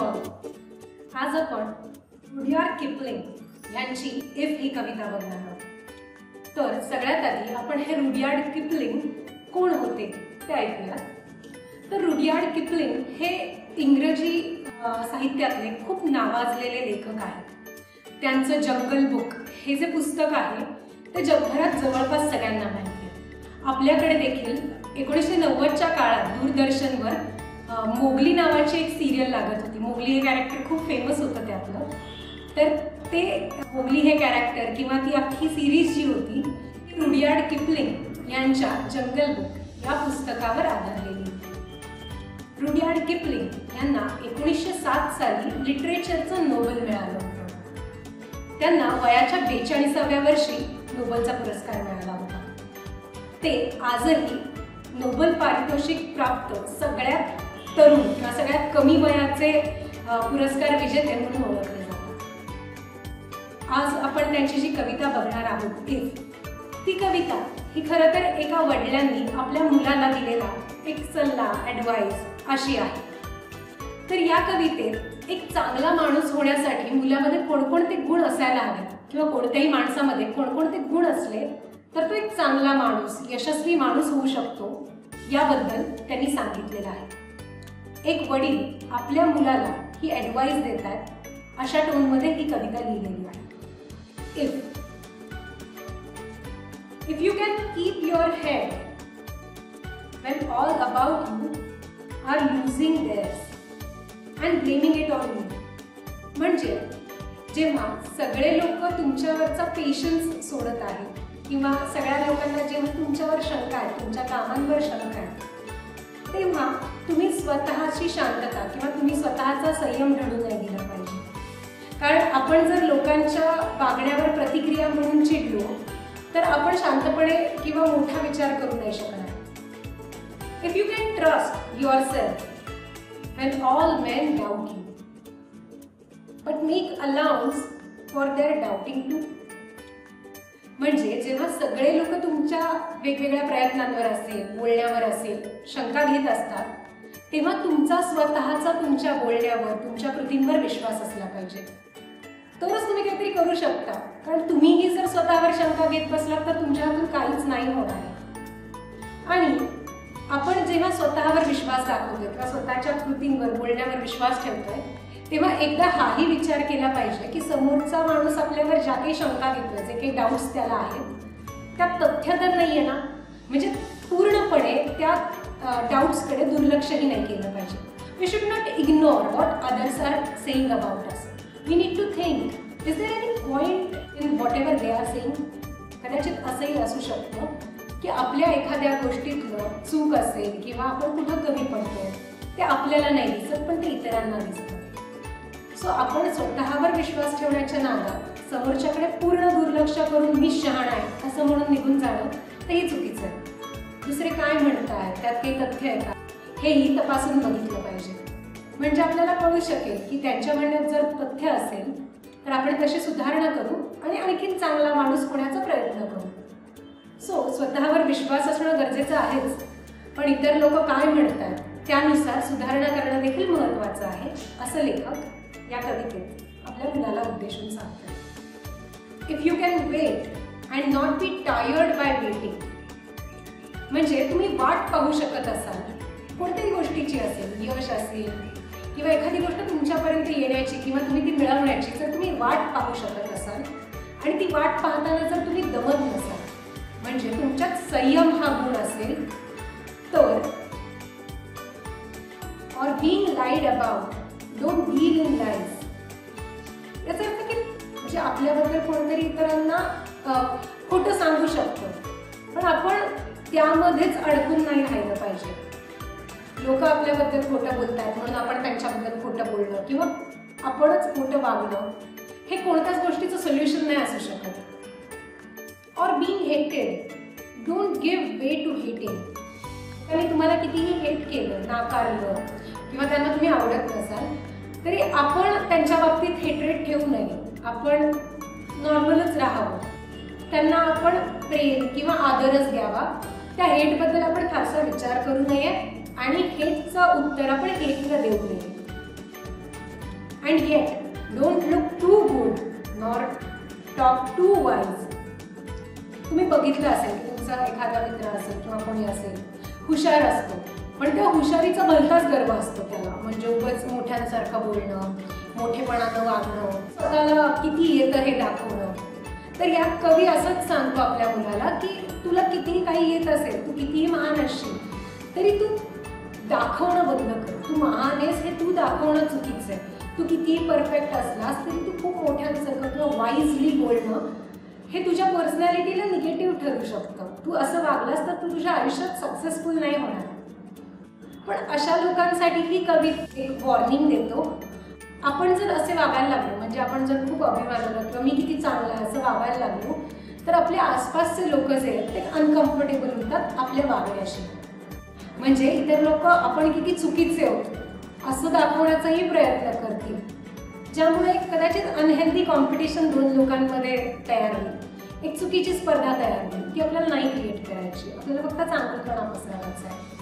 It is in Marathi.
ऑल आज आपण रुडियार्ड किपलिंग यांची इफ ही कविता बघणार आहोत. तर सगळ्यात आधी आपण हे रुडियार्ड किपलिंग कोण होते ते ऐकूया. तर रुडियार्ड किपलिंग हे इंग्रजी साहित्यातले खूप नावाजलेले लेखक आहेत. त्यांचं जंगल बुक हे जे पुस्तक आहे ते जगभरात जवळपास सगळ्यांना माहिती आहे. आपल्याकडे देखील एकोणीसशे नव्वदच्या काळात दूरदर्शनवर मोगली नावाची एक सिरियल लागत होती. मोगली हे कॅरेक्टर खूप फेमस होतं त्यातलं. तर ते मोगली हे कॅरेक्टर किंवा ती अख्खी सिरीज जी होती ती रुडियार्ड किपलिंग यांच्या जंगल बुक या पुस्तकावर आधारलेली. होती रुडियार्ड किपलिंग यांना एकोणीसशे सात साली लिटरेचरचं नोबेल मिळालं होतं. त्यांना वयाच्या बेचाळीसाव्या वर्षी नोबलचा पुरस्कार मिळाला होता. ते आजही नोबल पारितोषिक प्राप्त सगळ्यात तरुण किंवा सगळ्यात कमी वयाचे पुरस्कार विजेते म्हणून ओळखले जातात. आज आपण त्यांची जी कविता बघणार आहोत ती ती कविता ही खरं तर एका वडिलांनी आपल्या मुलाला दिलेला एक सल्ला ॲडवाईस अशी आहे. तर या कवितेत एक चांगला माणूस होण्यासाठी मुलामध्ये कोणकोणते गुण असायला हवेत? किंवा कोणत्याही माणसामध्ये कोणकोणते गुण असले तर तो एक चांगला माणूस यशस्वी माणूस होऊ शकतो याबद्दल त्यांनी सांगितलेलं आहे. एक वडील आपल्या मुलाला ही ॲडवाईस देत आहेत अशा टोनमध्ये ही कविता लिहिलेली आहे. If if you can keep your head when all about you are losing theirs and blaming it on you म्हणजे जेव्हा सगळे लोक तुमच्यावरचा पेशन्स सोडत आहेत किंवा सगळ्या लोकांना जेव्हा तुमच्यावर शंका आहे तुमच्या कामांवर शंका आहे तेव्हा तुम्ही स्वतःची शांतता किंवा तुम्ही स्वतःचा संयम ढळू नाही दिला पाहिजे. कारण आपण जर लोकांच्या वागण्यावर प्रतिक्रिया म्हणून चिडलो तर आपण शांतपणे किंवा मोठा विचार करू नाही शकणार. If you can trust yourself when all men doubt you, but make allowance for their doubting too. म्हणजे जेव्हा सगळे लोक तुमच्या वेगवेगळ्या प्रयत्नांवर असेल बोलण्यावर असेल शंका घेत असतात तेव्हा तुमचा स्वतःचा तुमच्या बोलण्यावर तुमच्या कृतींवर विश्वास असला पाहिजे. तरच तुम्ही काहीतरी करू शकता. कारण तुम्हीही जर स्वतःवर शंका घेत बसलात तर तुमच्या हातून काहीच नाही होणार. आहे आणि आपण जेव्हा स्वतःवर विश्वास दाखवतोय किंवा स्वतःच्या कृतींवर बोलण्यावर विश्वास ठेवतोय तेव्हा एकदा हाही विचार केला पाहिजे की समोरचा माणूस आपल्यावर ज्या काही शंका घेतोय जे काही डाऊट्स त्याला आहेत त्यात तथ्य तर नाही आहे ना? म्हणजे पूर्णपणे त्या डाऊट्सकडे दुर्लक्षही नाही केलं पाहिजे. We should not ignore what others are saying about us we need to think is there any point in whatever they are saying कदाचित असंही असू शकतं की आपल्या एखाद्या गोष्टीतलं चूक असेल किंवा आपण कुठं कमी पडतो ते आपल्याला नाही दिसत पण ते इतरांना दिसतं. सो आपण स्वतःवर विश्वास ठेवण्याच्या नादात समोरच्याकडे पूर्ण दुर्लक्ष करून मी शहाण आहे असं म्हणून निघून जाणं तेही चुकीचं आहे. दुसरे काय म्हणताय त्यात काही तथ्य आहे का? हेही तपासून बघितलं पाहिजे. म्हणजे आपल्याला कळू शकेल की त्यांच्या म्हणण्यात जर तथ्य असेल तर आपण तशी सुधारणा करू आणि आणखीन चांगला माणूस होण्याचा प्रयत्न करू? सो स्वतःवर विश्वास असणं गरजेचं आहेच. पण इतर लोक काय म्हणतात त्यानुसार सुधारणा करणं देखील महत्त्वाचं आहे असं लेखक या कवितेत आपल्या मुलाला उद्देशून सांगतात if you can wait and not be tired by waiting म्हणजे तुम्ही वाट पाहू शकत असाल. कोणत्याही गोष्टीची असेल यश असेल किंवा एखादी गोष्ट तुमच्यापर्यंत येण्याची किंवा तुम्ही ती मिळवण्याची जर तुम्ही वाट पाहू शकत असाल. आणि ती वाट पाहताना जर तुम्ही दमत नसाल म्हणजे तुमच्यात संयम हा गुण असेल तर or being lied about don't deal in life याचा अर्थ की म्हणजे आपल्याबद्दल कोणतरी इतरांना खोटं सांगू शकतो. पण आपण त्यामध्येच अडकून नाही राहिलं पाहिजे. लोक आपल्याबद्दल खोटं बोलतात म्हणून आपण त्यांच्याबद्दल खोटं बोलणं किंवा आपणच खोटं वागणं हे कोणत्याच गोष्टीचं सोल्युशन नाही असू शकत. Or being hated don't give way to hating त्यांनी तुम्हाला कितीही हेट केलं नाकारलं किंवा त्यांना तुम्ही आवडत नसाल तरी आपण त्यांच्या बाबतीत हेटरेट ठेवू नये. आपण नॉर्मलच राहावं. त्यांना आपण प्रेम किंवा आदरच द्यावा. त्या हेटबद्दल आपण फारसा विचार करू नये आणि हेटचं उत्तर आपण हेटला देऊ नये. And yet don't look too good nor talk too wise तुम्ही बघितलं असेल की तुमचा एखादा मित्र असेल किंवा कोणी असेल हुशार असतो. पण त्या हुशारीचा भलताच गर्व असतो त्याला. म्हणजे उगाच मोठ्यांसारखं बोलणं मोठेपणानं वागणं. स्वतःला किती येतं हे दाखवणं. तर यात कवी असंच सांगतो आपल्या मुलाला की तुला कितीही काही येत असेल तू कितीही महान असशील तरी तू दाखवणं बंद कर. तू महान आहेस हे तू दाखवणं चुकीचं आहे. तू कितीही परफेक्ट असलास तरी तू खूप मोठ्यांसारखं किंवा वाईजली बोलणं हे तुझ्या पर्सनॅलिटीला निगेटिव्ह ठरू शकतं. तू असं वागलास तर तू तुझ्या आयुष्यात सक्सेसफुल नाही होणार. पण अशा लोकांसाठी ही कवी एक वॉर्निंग देतो. आपण जर असे वागायला लागलो म्हणजे आपण जर खूप अभिमानाला किंवा मी किती चांगला आहे असं वागायला लागलो तर आपले आसपासचे लोक जे आहेत ते अनकम्फर्टेबल होतात आपल्या वागण्याशी. म्हणजे इतर लोक आपण किती चुकीचे आहोत असं दाखवण्याचाही प्रयत्न करतील. ज्यामुळे कदाचित अनहेल्दी कॉम्पिटिशन दोन लोकांमध्ये तयार होईल. एक चुकीची स्पर्धा तयार होईल ती आपल्याला नाही क्रिएट करायची. आपल्याला फक्त चांगलंपणा पसरवायचं आहे.